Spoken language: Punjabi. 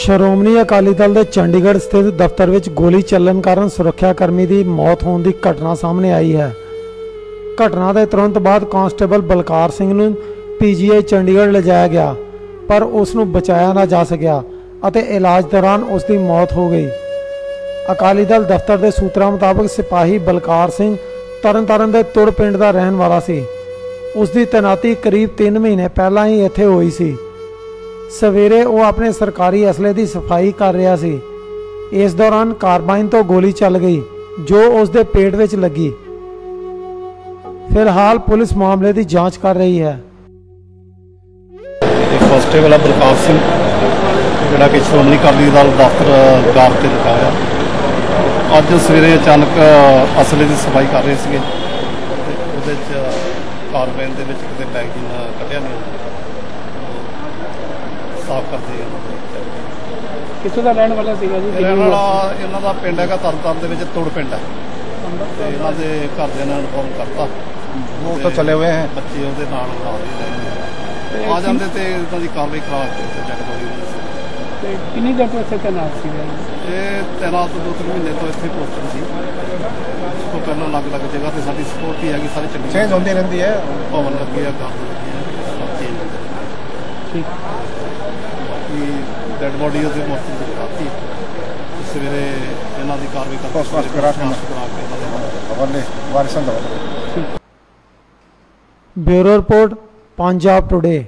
ਸ਼੍ਰੋਮਣੀ ਅਕਾਲੀ ਦਲ ਦੇ ਚੰਡੀਗੜ੍ਹ ਸਥਿਤ ਦਫ਼ਤਰ ਵਿੱਚ ਗੋਲੀ ਚੱਲਣ ਕਾਰਨ ਸੁਰੱਖਿਆ ਕਰਮੀ ਦੀ ਮੌਤ ਹੋਣ ਦੀ ਘਟਨਾ ਸਾਹਮਣੇ ਆਈ ਹੈ। ਘਟਨਾ ਦੇ ਤੁਰੰਤ ਬਾਅਦ ਕਾਂਸਟੇਬਲ ਬਲਕਾਰ ਸਿੰਘ ਨੂੰ ਪੀਜੀਆਈ ਚੰਡੀਗੜ੍ਹ ਲਿਜਾਇਆ ਗਿਆ, ਪਰ ਉਸ ਨੂੰ ਬਚਾਇਆ ਨਾ ਜਾ ਸਕਿਆ ਅਤੇ ਇਲਾਜ ਦੌਰਾਨ ਉਸ ਦੀ ਮੌਤ ਹੋ ਗਈ। ਅਕਾਲੀ ਦਲ ਦਫ਼ਤਰ ਦੇ ਸੂਤਰਾਂ ਮੁਤਾਬਕ ਸਿਪਾਹੀ ਬਲਕਾਰ ਸਿੰਘ ਤਰਨਤਾਰਨ ਦੇ ਤੁਰ ਪਿੰਡ ਦਾ ਰਹਿਣ ਵਾਲਾ ਸੀ। ਉਸ ਦੀ ਤੈਨਾਤੀ ਕਰੀਬ 3 ਮਹੀਨੇ ਪਹਿਲਾਂ ਹੀ ਇੱਥੇ ਹੋਈ ਸੀ। ਸਵੇਰੇ ਉਹ ਆਪਣੇ ਸਰਕਾਰੀ ਅਸਲੇ ਦੀ ਸਫ਼ਾਈ ਕਰ ਰਿਹਾ ਸੀ। ਇਸ ਦੌਰਾਨ ਕਾਰਬਾਈਨ ਤੋਂ ਗੋਲੀ ਚੱਲ ਗਈ, ਜੋ ਉਸ ਦੇ ਪੇਟ ਵਿੱਚ ਲੱਗੀ। ਫਿਲਹਾਲ ਪੁਲਿਸ ਮਾਮਲੇ ਦੀ ਜਾਂਚ ਕਰ ਰਹੀ ਹੈ। ਕਾਂਸਟੇਬਲ ਆ ਸਿੰਘ, ਜਿਹੜਾ ਕਿ ਸ਼੍ਰੋਮਣੀ ਅਕਾਲੀ ਦਲ ਦਫ਼ਤਰ ਗਾਰ ਤੇ ਲੱਗਾ ਹੋਇਆ। ਅੱਜ ਸਵੇਰੇ ਅਚਾਨਕ ਅਸਲੇ ਦੀ ਸਫ਼ਾਈ ਕਰ ਰਹੇ ਸੀਗੇ। ਉਹਦੇ ਚ ਕਾਰਬੈਨ ਦੇ ਵਿੱਚ ਕਿਤੇ ਮੈਗਜ਼ੀਨ ਕੱਢਿਆ ਨਹੀਂ ਸਾਫ਼ ਕਰਦੇ ਆ। ਕਿੱਥੋਂ ਦਾ ਰਹਿਣ ਵਾਲਾ ਸੀਗਾ ਜੀ? ਰਹਿਣ ਵਾਲਾ ਇਹਨਾਂ ਦਾ ਪਿੰਡ ਹੈਗਾ ਤਰਨਤਾਰਨ ਦੇ ਵਿੱਚ ਤੁੜ ਪਿੰਡ ਹੈ ਇਹਨਾਂ ਦੇ ਘਰਦਿਆਂ ਨੇ ਇਨਫੋਰਮ ਕਰਤਾ। ਉਹ ਤਾਂ ਚਲੇ ਹੋਏ ਹੈ ਬੱਚੇ ਉਹਦੇ ਨਾਲ ਆਉਂਦੇ ਆ। ਜਾਂਦੇ ਤੇ ਇਹਨਾਂ ਦੀ ਕਾਰਵਾਈ ਕਰਾ ਕੇ ਜਗਦੋਈ ਤੇ ਕਿੰਨੀ ਦੇਰ ਤੋਂ ਇੱਥੇ ਤੈਨਾਤ ਸੀਗਾ? ਇਹ ਤੈਨਾਤ ਦੋ ਤਿੰਨ ਮਹੀਨੇ ਤੋਂ ਇੱਥੇ ਪੋਸਟਰ ਸੀ। ਤੋਂ ਪਹਿਲਾਂ ਅਲੱਗ-ਅਲੱਗ ਜਗ੍ਹਾ ਤੇ ਸਾਡੀ ਸਪੋਰਟ ਵੀ ਹੈਗੀ ਸਾਰੇ ਚੰਡੀਗੜ੍ਹ ਚੇਂਜ ਹੁੰਦੀ ਰਹਿੰਦੀ ਹੈ। ਭਵਨ ਲੱਗੇ ਆ। ਠੀਕ। ਡੈੱਡ ਬੋਡੀ ਉਹਦੇ ਮੌਕੇ ਤੇ ਦਿੱਤੀ ਸਵੇਰੇ ਇਹਨਾਂ ਦੀ ਕਾਰਵਾਈ ਕਰਕੇ ਫਸਟ ਫਸਟ ਕਰਾ ਕੇ ਹਵਾਲੇ ਵਾਰਿਸਾਂ ਦਾ ਬਿਊਰੋ ਰਿਪੋਰਟ ਪੰਜਾਬ ਟੁਡੇ